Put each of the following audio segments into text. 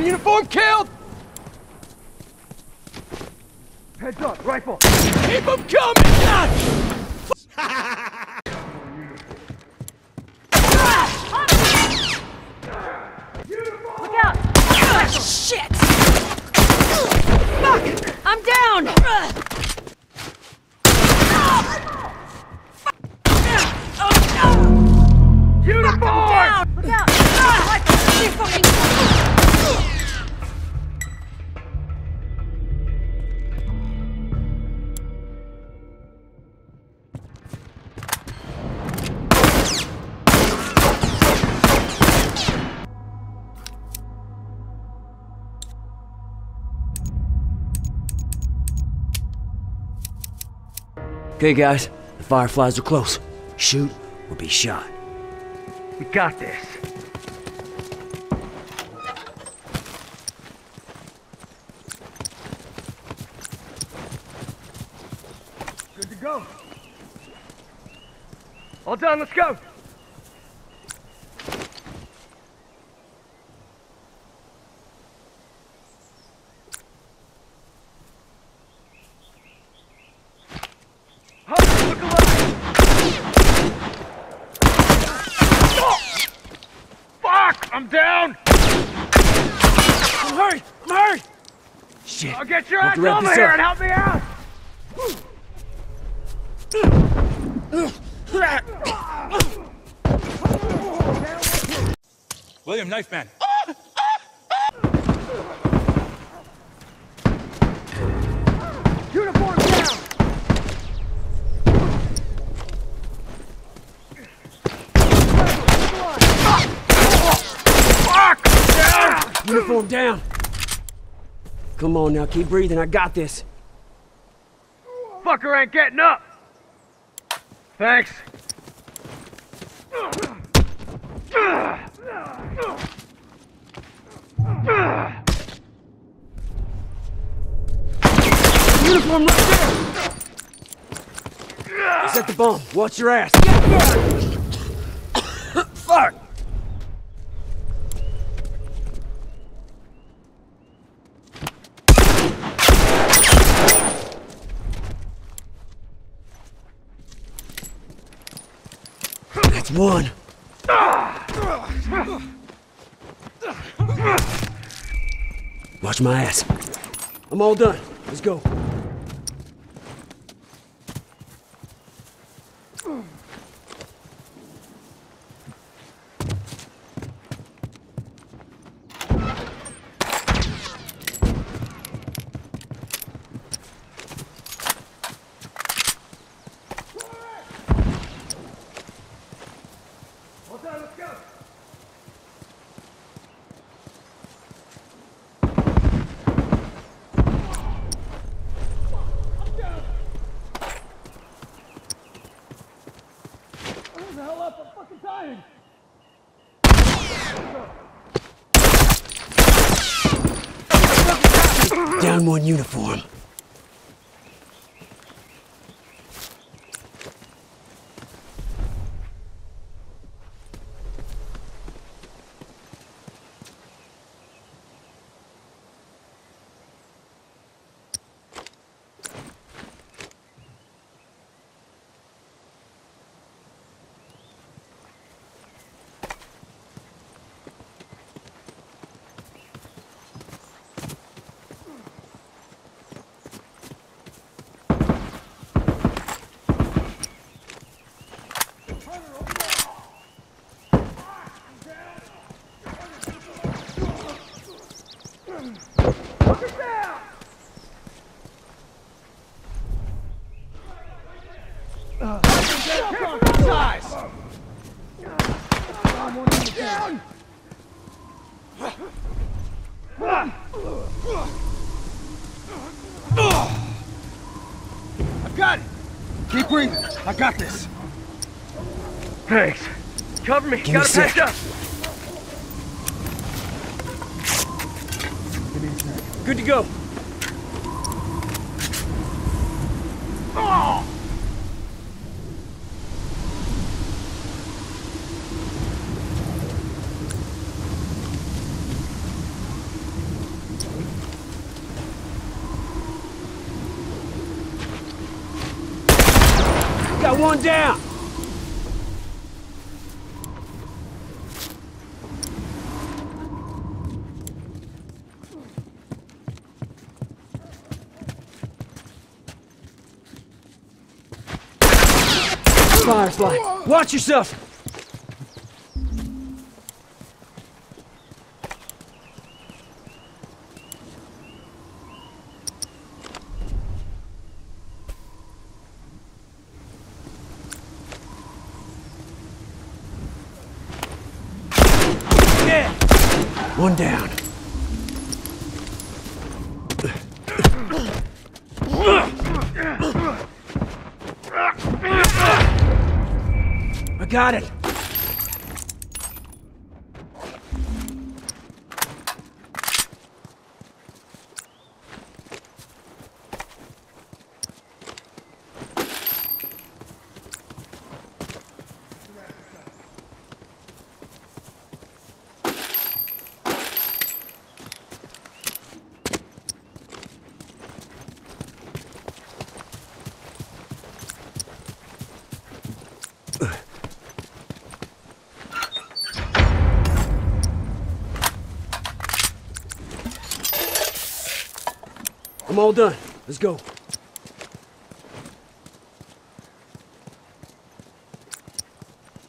One uniform killed! Heads up, rifle! Keep them coming! Okay, guys, the Fireflies are close. Shoot or be shot. We got this. Good to go. All done, let's go. Huh, look alive! Fuck! I'm down! I'm hurt! I'm hurt! Shit. I'll get your Have ass to wrap over this here up. and help me out! William, knife man. Uniform down! Fuck! Down! Uniform down. Come on now, keep breathing. I got this. Fucker ain't getting up! Thanks. Uniform right there. Set the bomb. Watch your ass. That's one. Watch my ass. I'm all done. Let's go. The hell up? I'm fucking dying! Down one uniform. Keep breathing. I got this. Thanks. Cover me, Give gotta patch up! Good to go. Oh! Got one down. Watch yourself! One down. Got it. I'm all done. Let's go.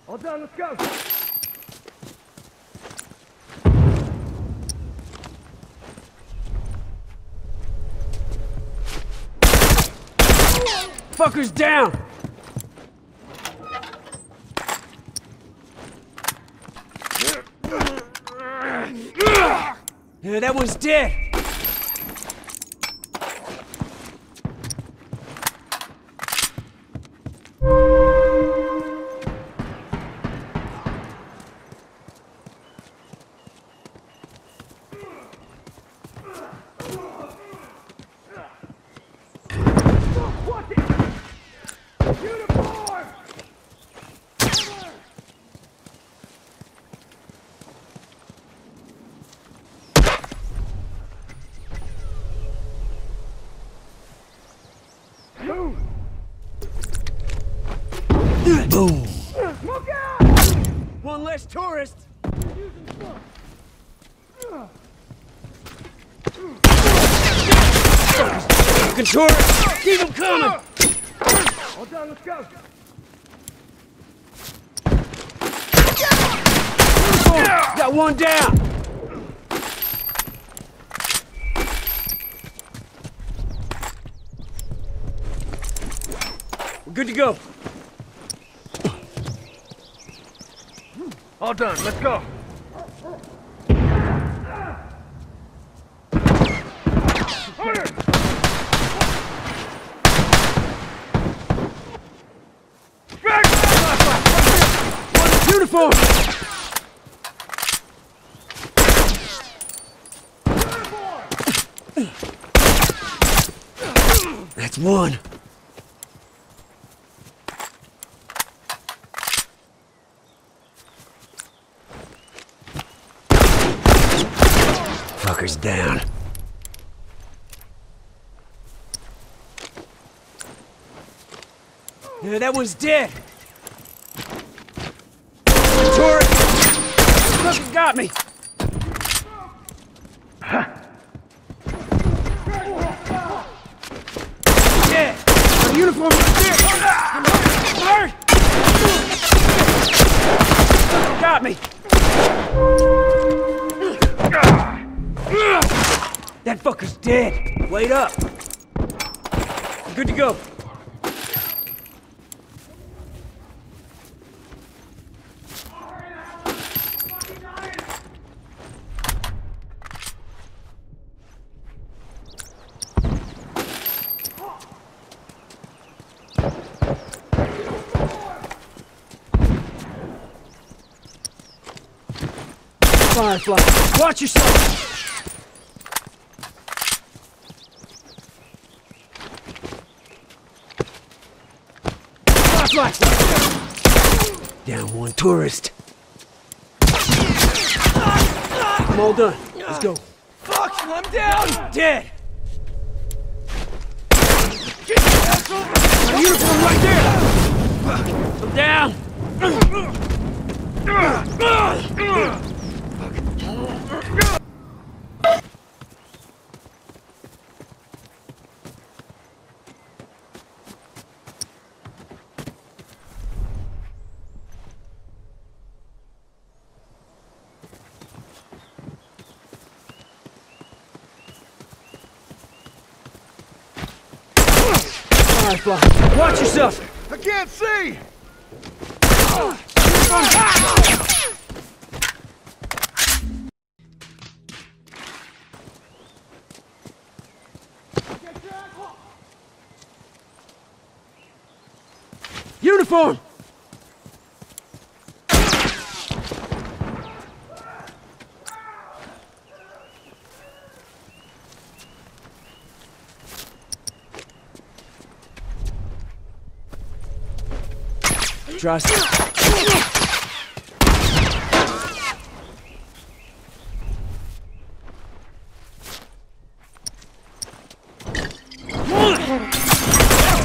All done, let's go. Fucker's down! Yeah, that one's dead! Boom! One less tourist! Fucking tourists! Keep them coming! Done, let's go. Got one down! We're good to go. All done, let's go. Order! Uniform! That's one. Fucker's down. Yeah, that one's dead. Turret! Fucking got me! Yeah! My uniform right there! I'm hurt! I'm hurt! Got me! That fucker's dead! Wait up! Good to go. Firefly, watch yourself! Firefly! Down one tourist. I'm all done. Let's go. Fuck! I'm down! Dead! My uniform right there! I'm down! Watch yourself! I can't see! Uniform! Trust. That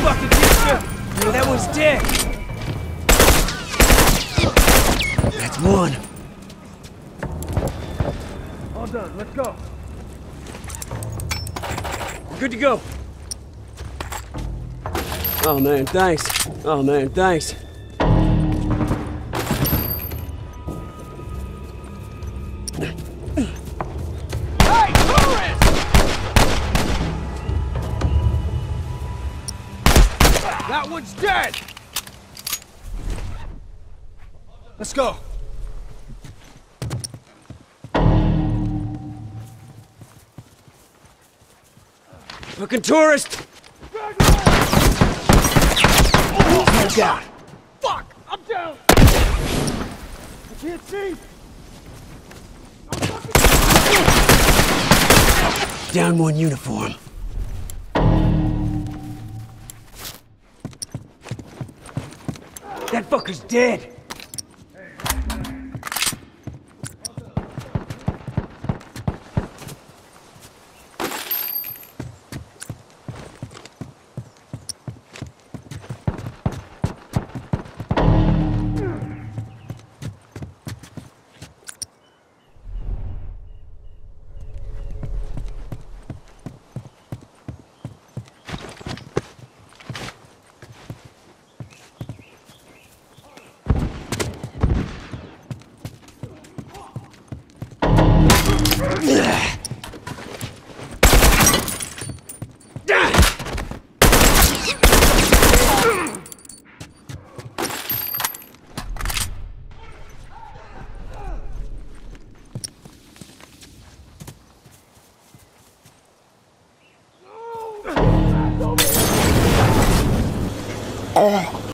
fucking gets you. Yeah, that one's dead. That's one. All done, let's go. Good to go. Oh man, thanks. Oh man, thanks. Let's go. Fucking tourist! Oh, God. Fuck! I'm down! I can't see! Down one uniform. That fucker's dead. Fucking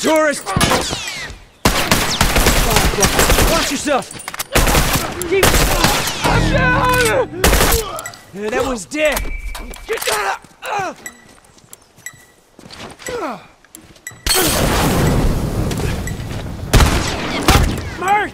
tourist! Watch yourself! Keep... Down! Yeah, that one's dead! Get down! Mert!